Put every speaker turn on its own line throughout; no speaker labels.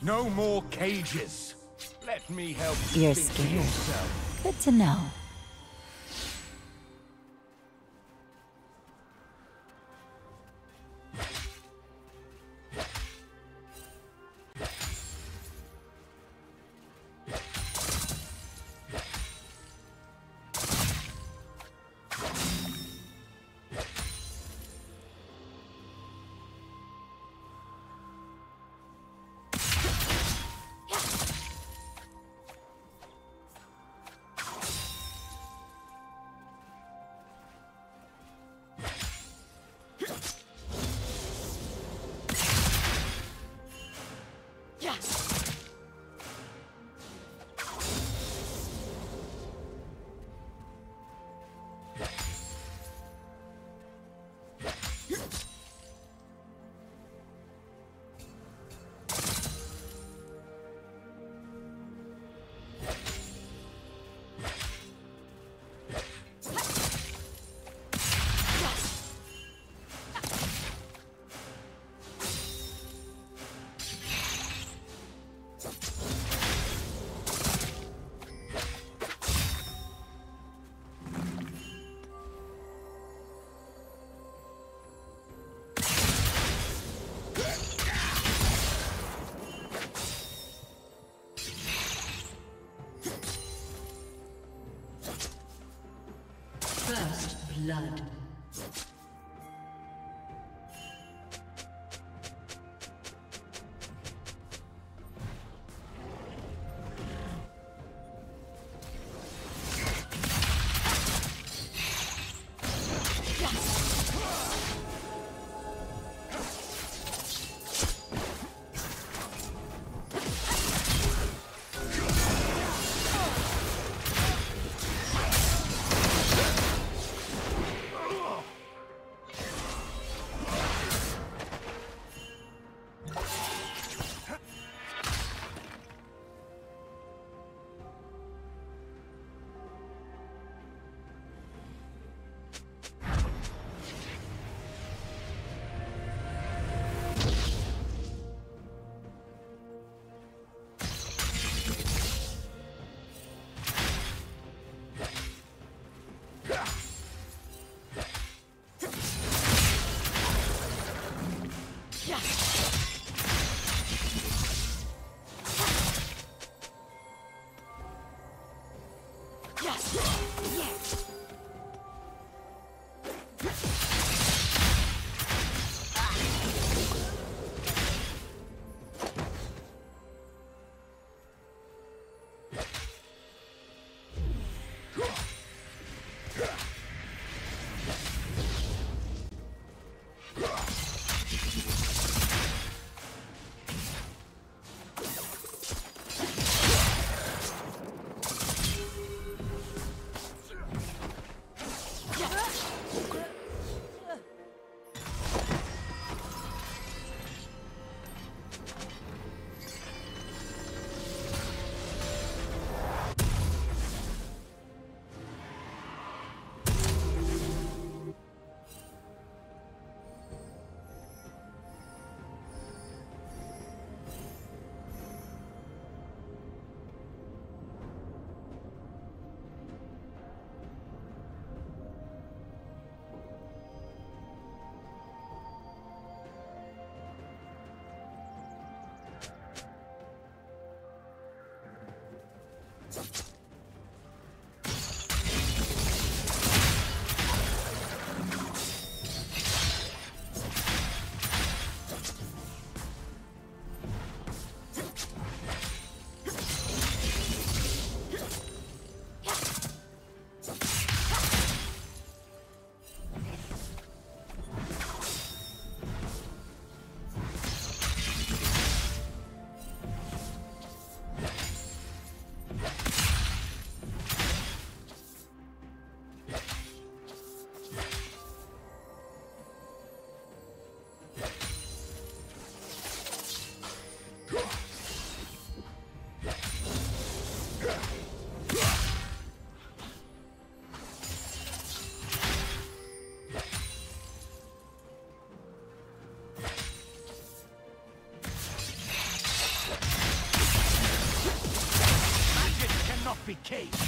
No more cages. Let me help
you You're scared. Good to know. Blood.
Be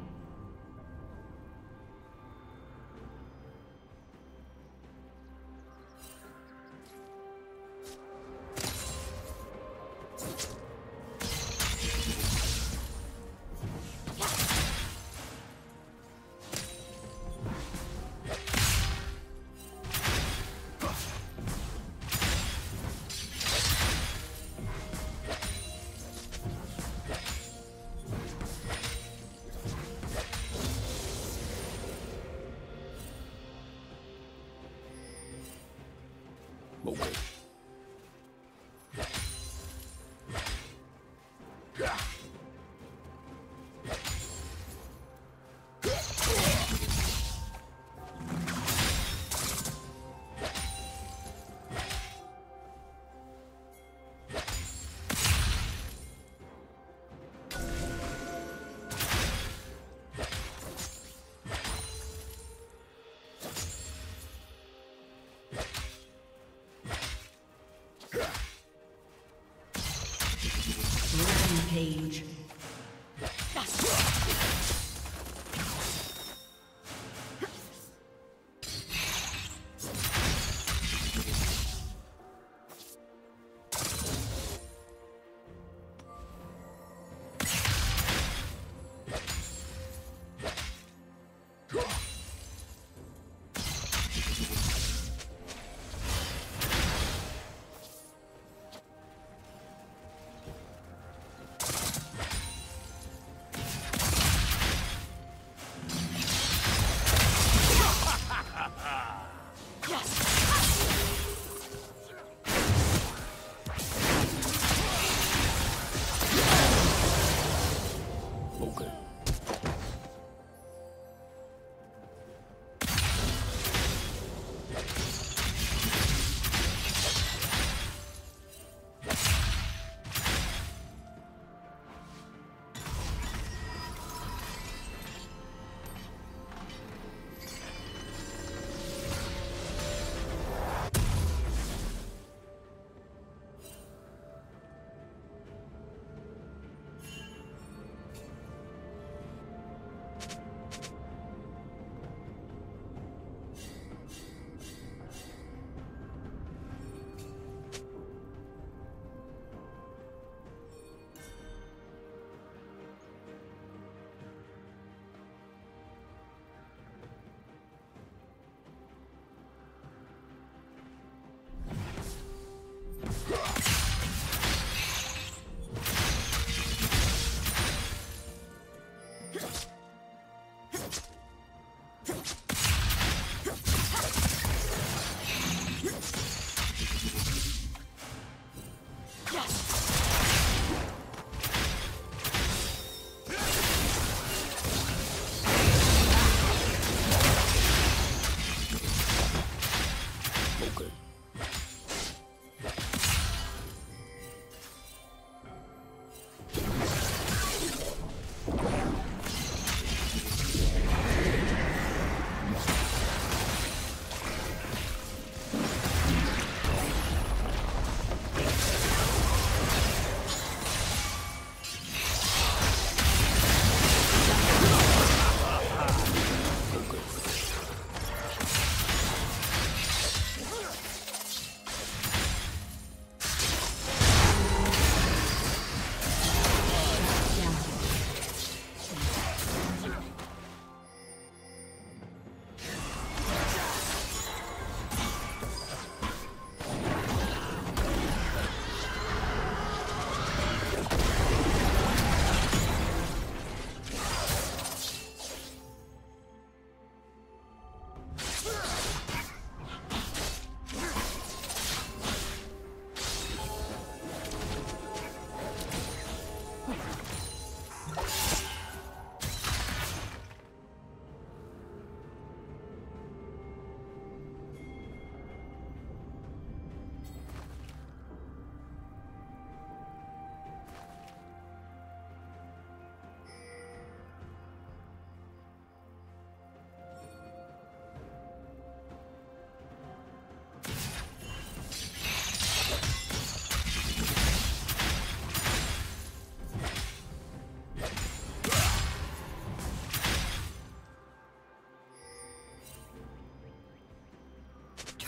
Rampage.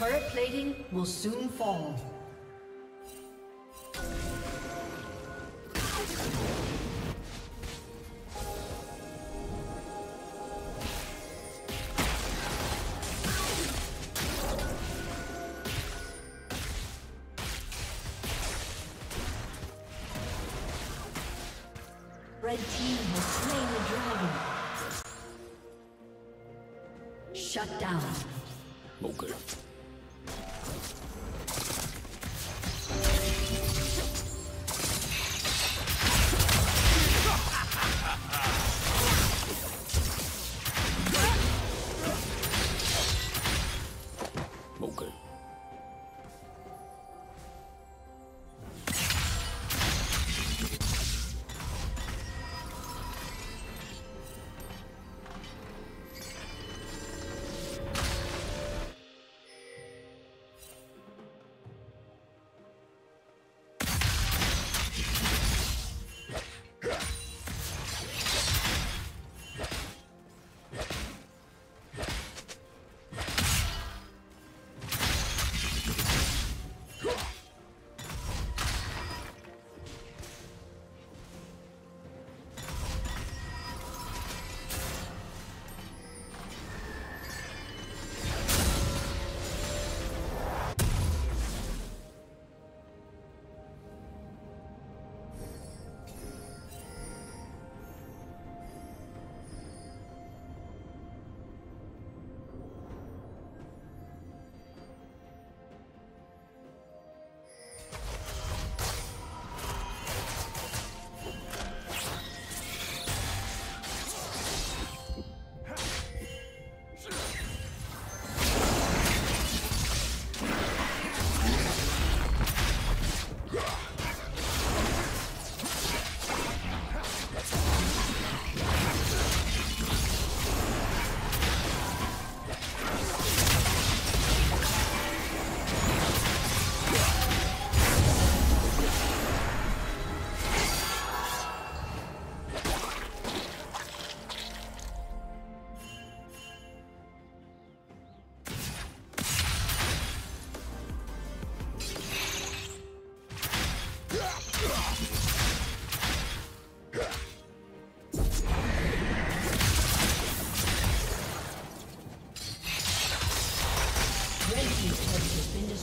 Turret plating will soon fall. Red team has slain the dragon. Shut down.
Okay.
あっ!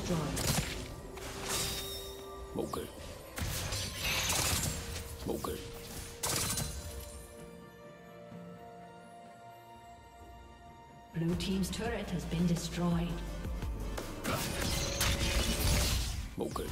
Destroyed.
Okay. Okay.
Blue team's turret has been destroyed.
Okay.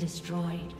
Destroyed.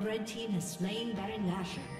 Red team has slain Baron Nashor.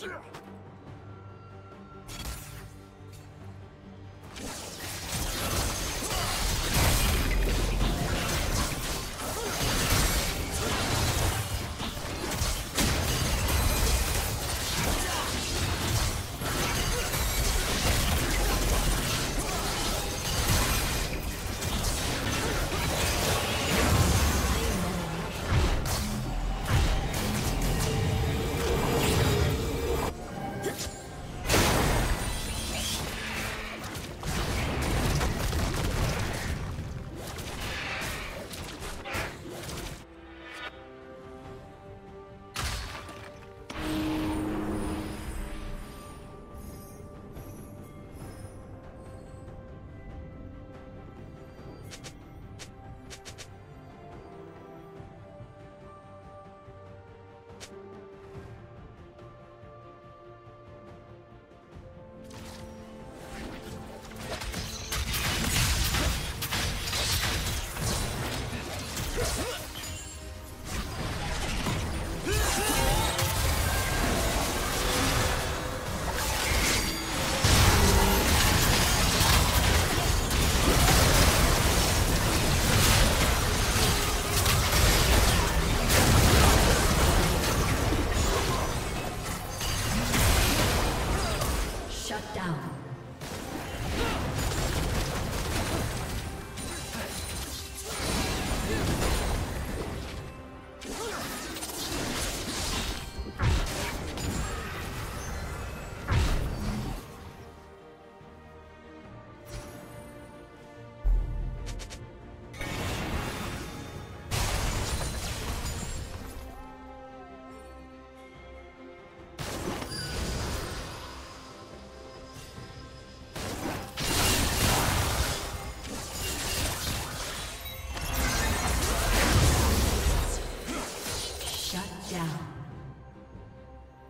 是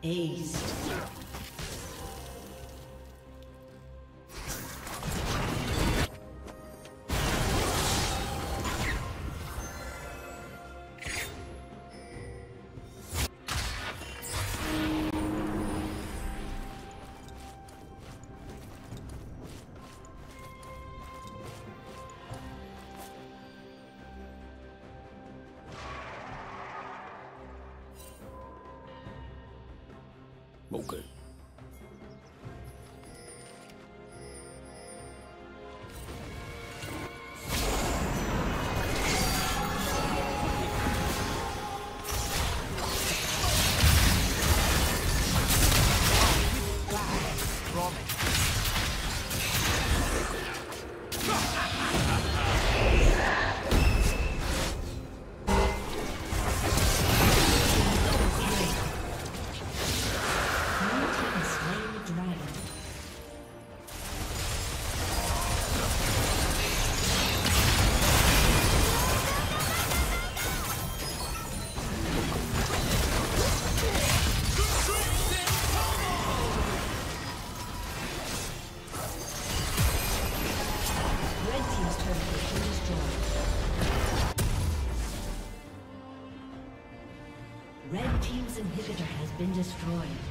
Aced. Destroyed.